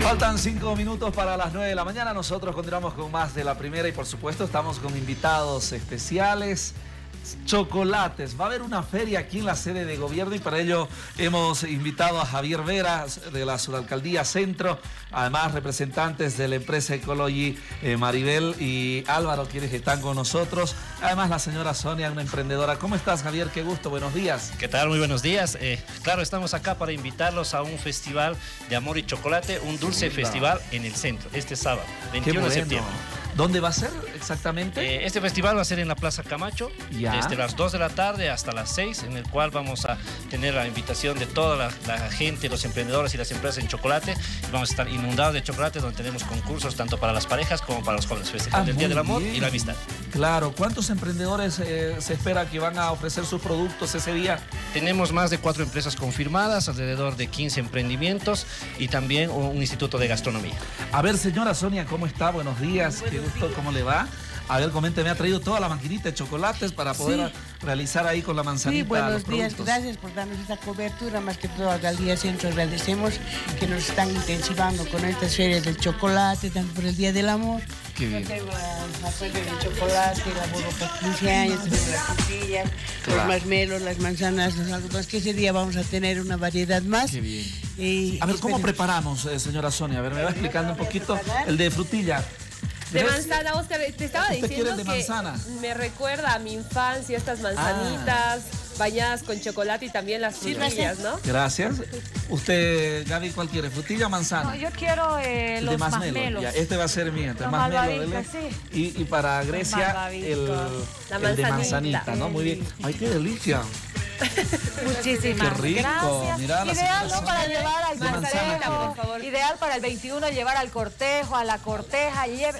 Faltan cinco minutos para las nueve de la mañana. Nosotros continuamos con más de la primera y por supuesto estamos con invitados especiales chocolates. Va a haber una feria aquí en la sede de gobierno y para ello hemos invitado a Javier Vera de la Subalcaldía Centro, además representantes de la empresa Ecology eh, Maribel y Álvaro, quienes están con nosotros. Además la señora Sonia, una emprendedora. ¿Cómo estás Javier? Qué gusto, buenos días. ¿Qué tal? Muy buenos días. Eh, claro, estamos acá para invitarlos a un festival de amor y chocolate, un dulce festival en el centro, este sábado, 21 de septiembre. ¿Dónde va a ser exactamente? Eh, este festival va a ser en la Plaza Camacho, desde las 2 de la tarde hasta las 6, en el cual vamos a tener la invitación de toda la, gente, los emprendedores y las empresas en chocolate. Vamos a estar inundados de chocolate, donde tenemos concursos tanto para las parejas como para los jóvenes. Ah, del Día del Amor y la Amistad. Claro, ¿cuántos emprendedores eh, se espera que van a ofrecer sus productos ese día? Tenemos más de cuatro empresas confirmadas, alrededor de 15 emprendimientos y también un instituto de gastronomía. A ver, señora Sonia, ¿cómo está? Buenos días. ¿Cómo le va? A ver, comente, me ha traído toda la maquinita de chocolates para poder realizar ahí con la manzanita. Sí, buenos días, gracias por darnos esta cobertura, más que todo al Día Centro agradecemos que nos están intensivando con estas ferias del chocolate, tanto por el Día del Amor. Qué bien. Yo tengo la, feria de chocolate, la por 15 años, tengo las los marmelos, las manzanas, los algodones, que ese día vamos a tener una variedad más. Qué bien. a ver, ¿cómo preparamos, eh, señora Sonia? A ver, me va explicando un poquito el de frutilla. De manzana, Oscar, te estaba diciendo de manzana? me recuerda a mi infancia estas manzanitas bañadas con chocolate y también las frutillas, ¿no? Gracias. Usted, Gaby, ¿cuál quiere? ¿Frutilla o manzana? No, yo quiero eh, los de Este va a ser mío, este más y, y, para Grecia, el, el, de manzanita, ¿no? Muy bien. ¡Ay, qué delicia! Muchísimas Qué rico. gracias. Mirá, Ideal ¿no? para llevar al cortejo. Ideal para el 21 llevar al cortejo, a la corteja. Lleve...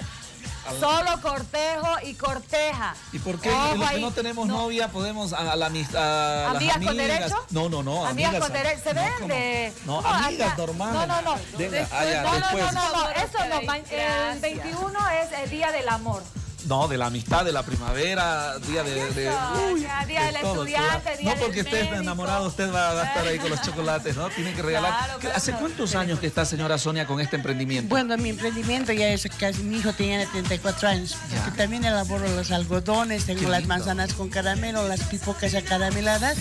Solo cortejo y corteja. ¿Y por qué los que no tenemos novia podemos a, la amistad? ¿Amigas, amigas con derecho? No, no, no. Amigas, con derecho. Se vende. No, no, amigas normales. No, no, no. Venga, allá, no, no, no, no, Eso no. El 21 es el día del amor. No, de la amistad, de la primavera, día de... de uy, día del estudiante, día No porque esté enamorado, usted va a estar ahí con los chocolates, ¿no? Tiene que regalar. ¿Hace cuántos años que está señora Sonia con este emprendimiento? Bueno, mi emprendimiento ya es casi, mi hijo tiene 34 años. también elaboro los algodones, tengo las manzanas con caramelo, las pipocas acarameladas,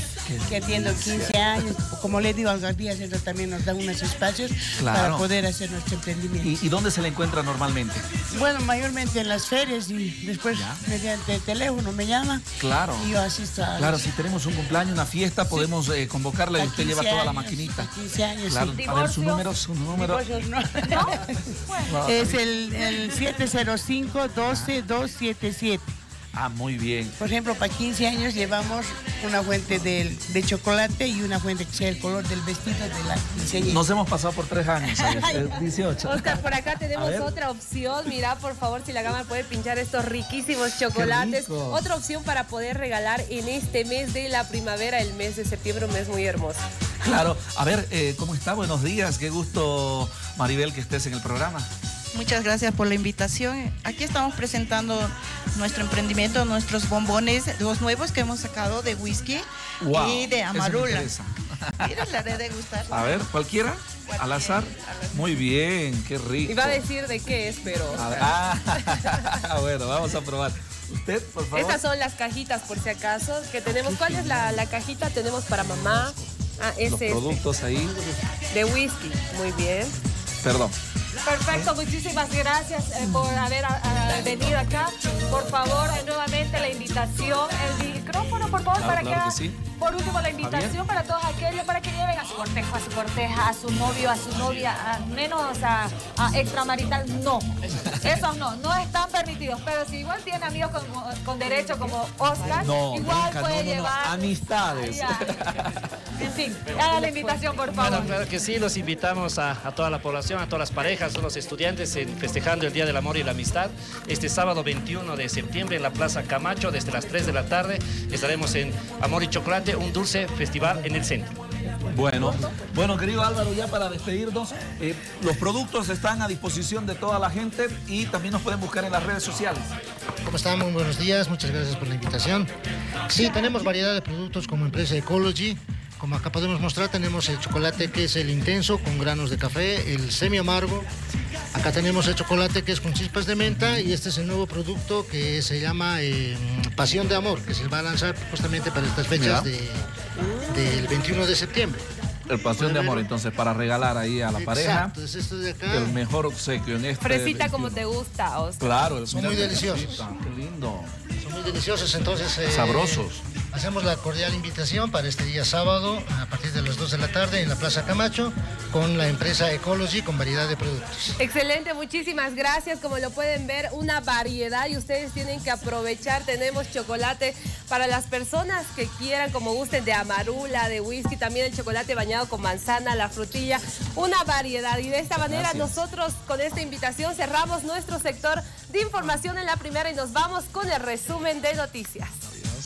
que atiendo 15 años. Como le digo, al día centro también nos dan unos espacios para poder hacer nuestro emprendimiento. ¿Y, ¿Y dónde se le encuentra normalmente? Bueno, mayormente en las ferias y después mediante el teléfono me llama. Claro. Y yo asisto a... Claro, si tenemos un cumpleaños, una fiesta, podemos eh, convocarle y usted lleva toda la maquinita. 15 años, claro. A ver, su número, su número. No. ¿No? Es el, el 705 12277. Ah, muy bien. Por ejemplo, para 15 años llevamos una fuente de, de chocolate y una fuente que sea el color del vestido de la quinceañera. Nos hemos pasado por tres años, 18. Oscar, por acá tenemos otra opción. Mira, por favor, si la gama puede pinchar estos riquísimos chocolates. Otra opción para poder regalar en este mes de la primavera, el mes de septiembre, un mes muy hermoso. Claro. A ver, eh, ¿cómo está? Buenos días. Qué gusto, Maribel, que estés en el programa. Muchas gracias por la invitación. Aquí estamos presentando nuestro emprendimiento, nuestros bombones, los nuevos que hemos sacado de whisky y de amarula. Miren, la de degustar. A ver, ¿cualquiera? ¿Al azar? Muy bien, qué rico. Iba a decir de qué es, pero... Ah, bueno, vamos a probar. Usted, por favor. Estas son las cajitas, por si acaso, que tenemos. ¿Cuál es la, cajita? Tenemos para mamá. Ah, ese Los productos ahí. De whisky, muy bien. Perdón. Perfecto, muchísimas gracias eh, por haber venido acá. Por favor, nuevamente la invitación, el micrófono, por favor, para que, por último la invitación para todos aquellos, para que lleven a su cortejo, a su corteja, a su novio, a su novia, a menos a, extramarital, no. Esos no, no están permitidos. Pero si igual tiene amigos con, derecho como Oscar, igual puede llevar. Amistades. En fin, haga la invitación, por favor. Bueno, claro que sí, los invitamos a, a toda la población, a todas las parejas son los estudiantes en, festejando el Día del Amor y la Amistad. Este sábado 21 de septiembre en la Plaza Camacho, desde las 3 de la tarde, estaremos en Amor y Chocolate, un dulce festival en el centro. Bueno, bueno, querido Álvaro, ya para despedirnos, eh, los productos están a disposición de toda la gente y también nos pueden buscar en las redes sociales. ¿Cómo están? Muy buenos días, muchas gracias por la invitación. Sí, tenemos variedad de productos como empresa Ecology, como acá podemos mostrar, tenemos el chocolate que es el intenso con granos de café, el semi amargo. Acá tenemos el chocolate que es con chispas de menta y este es el nuevo producto que se llama eh, Pasión de Amor, que se va a lanzar justamente para estas fechas del 21 de septiembre. El pasión de amor, entonces, para regalar ahí a la pareja. esto de acá. El mejor obsequio en este. Fresita como te gusta, Oscar. Claro, son muy deliciosos. Qué lindo. Muy deliciosos, entonces. Eh, Sabrosos. Hacemos la cordial invitación para este día sábado a partir de las 2 de la tarde en la Plaza Camacho con la empresa Ecology con variedad de productos. Excelente, muchísimas gracias. Como lo pueden ver, una variedad y ustedes tienen que aprovechar. Tenemos chocolate para las personas que quieran, como gusten, de amarula, de whisky, también el chocolate bañado con manzana, la frutilla, una variedad. Y de esta manera nosotros con esta invitación cerramos nuestro sector de información en la primera y nos vamos con el resumen de noticias.